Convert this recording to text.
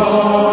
God.